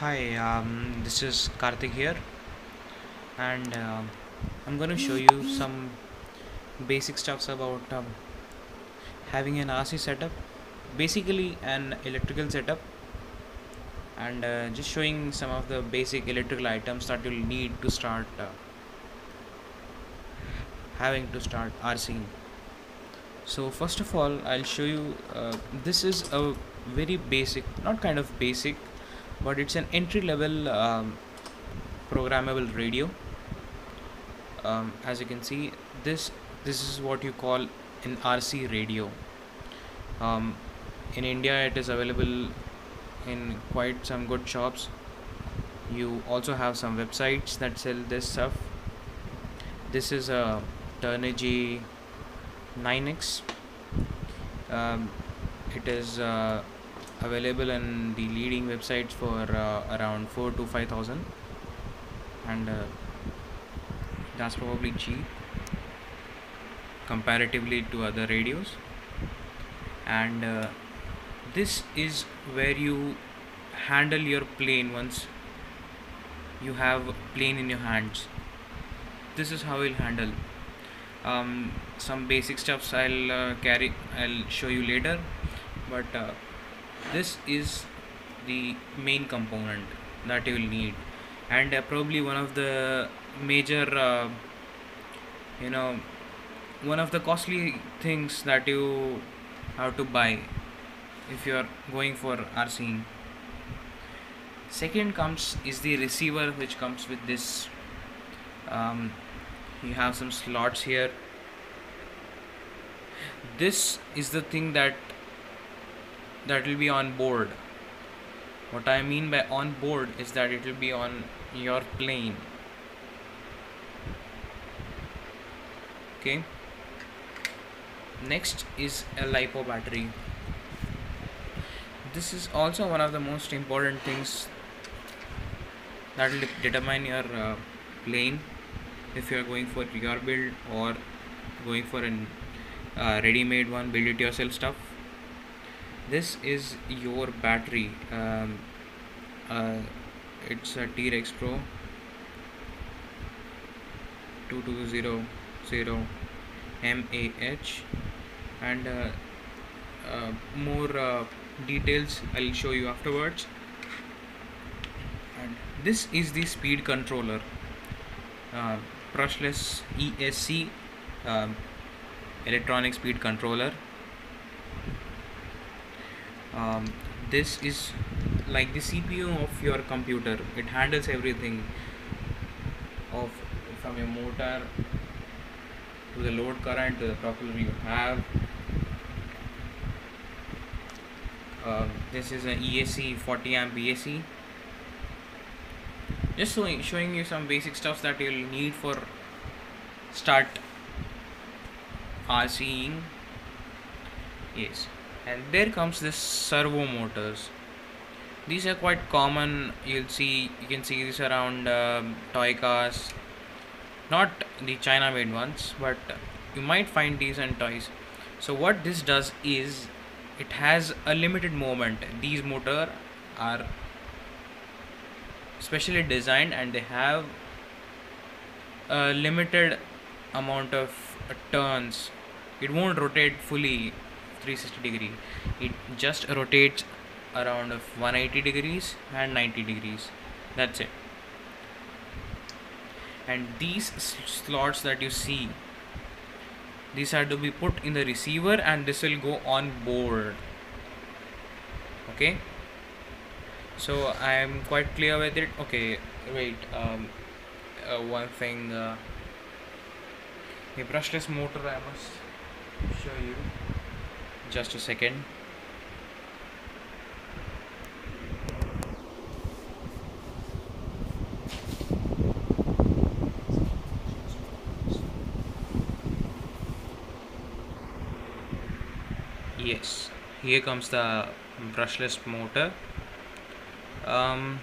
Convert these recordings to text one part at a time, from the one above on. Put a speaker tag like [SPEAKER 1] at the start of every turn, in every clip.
[SPEAKER 1] Hi, um, this is Kartik here, and um I'm going to show you some basic stuffs about um, having an RC setup, basically an electrical setup, and uh, just showing some of the basic electrical items that you'll need to start uh, having to start RCing. So first of all, I'll show you. Uh, this is a very basic, not kind of basic, but it's an entry level um, programmable radio. Um, as you can see this this is what you call an RC radio. Um, in India it is available in quite some good shops. You also have some websites that sell this stuff. This is a Turnigy 9X um, it is uh, available in the leading websites for uh, around 4 to 5000 and uh, that's probably cheap comparatively to other radios. And uh, this is where you handle your plane once you have plane in your hands. This is how you'll handle. Um, some basic stuffs I'll uh, carry I'll show you later. But uh, this is the main component that you will need. And uh, probably one of the major uh, you know one of the costly things that you have to buy if you are going for RCing second comes is the receiver which comes with this. Um, you have some slots here. This is the thing that that will be on board. What I mean by on board is that it will be on your plane. Okay. Next is a lipo battery. This is also one of the most important things that will determine your uh, plane. If you are going for your build or going for an uh, ready-made one build it yourself stuff this is your battery um, uh, it's a T-Rex Pro 2200 MAH and uh, uh, more uh, details I'll show you afterwards. And this is the speed controller uh, brushless ESC um, electronic speed controller um, this is like the CPU of your computer. It handles everything of from your motor to the load current to the propeller you have. Uh, this is an ESC 40 amp ESC just showing, showing you some basic stuff that you'll need for start RCing yes and there comes this servo motors. These are quite common. You'll see you can see this around um, toy cars. Not the china made ones but you might find these in toys. So what this does is it has a limited moment. These motor are specially designed and they have a limited amount of uh, turns. It won't rotate fully 360 degree. It just rotates around of 180 degrees and 90 degrees. That's it. And these slots that you see these are to be put in the receiver and this will go on board. Okay? So I am quite clear with it. Okay wait um, uh, one thing uh, a brushless motor I must show you just a second. Yes. Here comes the brushless motor. Um,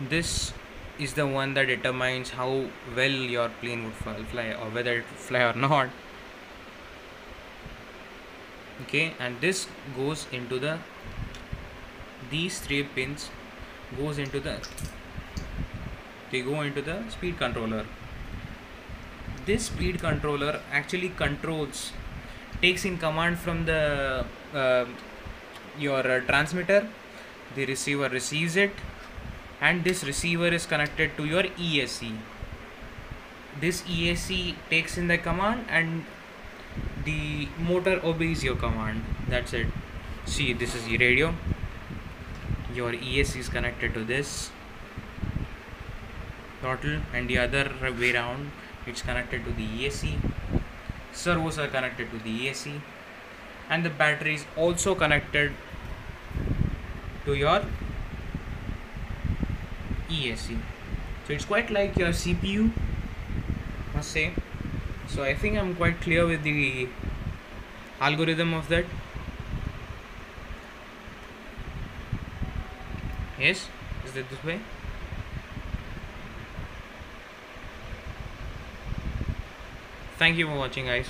[SPEAKER 1] this is the one that determines how well your plane would fly or whether it would fly or not okay and this goes into the these three pins goes into the they go into the speed controller. This speed controller actually controls takes in command from the uh, your uh, transmitter. The receiver receives it and this receiver is connected to your ESC this ESC takes in the command and the motor obeys your command. That's it. See this is the radio. Your ESC is connected to this throttle and the other way around it's connected to the ESC servos are connected to the ESC and the battery is also connected to your ESC so it's quite like your CPU must say so I think I'm quite clear with the algorithm of that. Yes? Is it this way? Thank you for watching guys